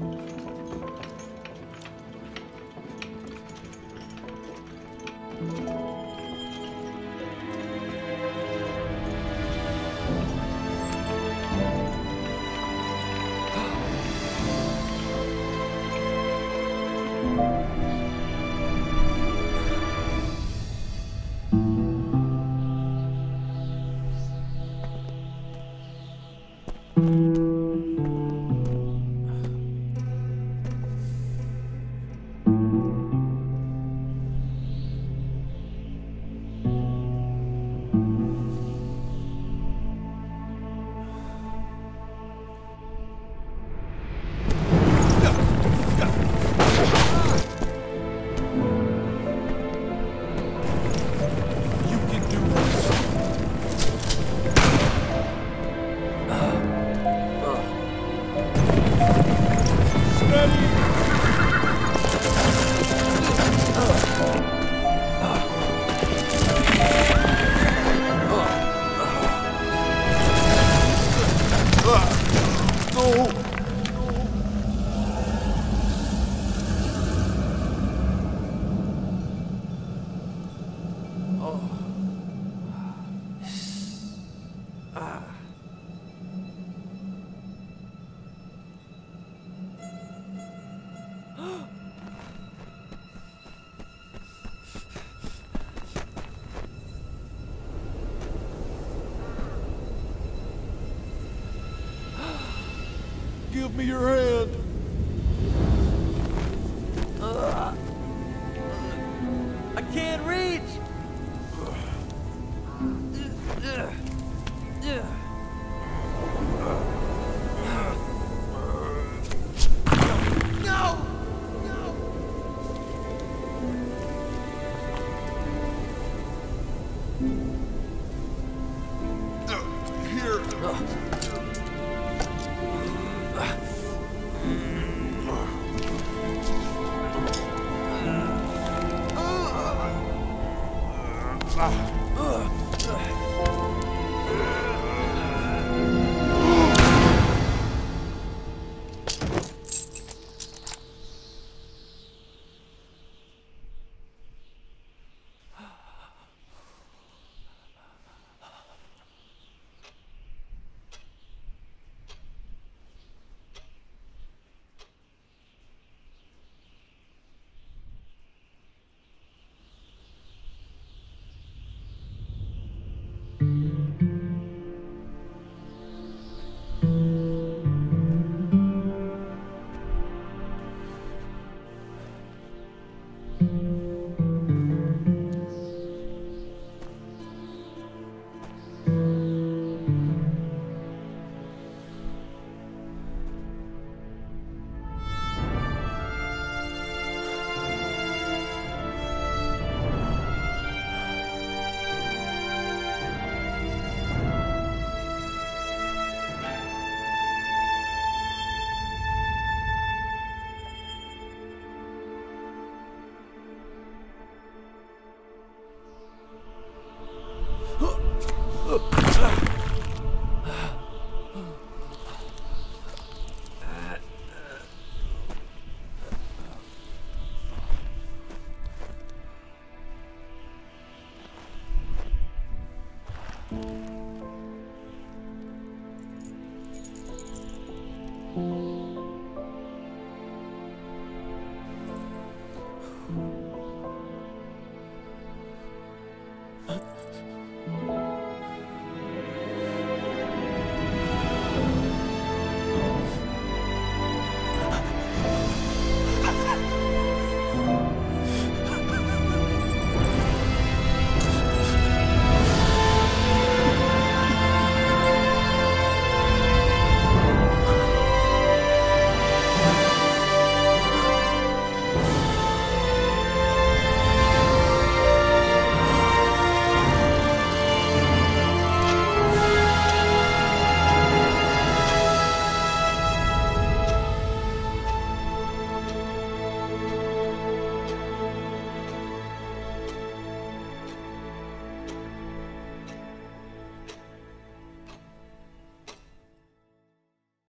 Bye. Give me your hand. Uh, I can't reach! No! 了。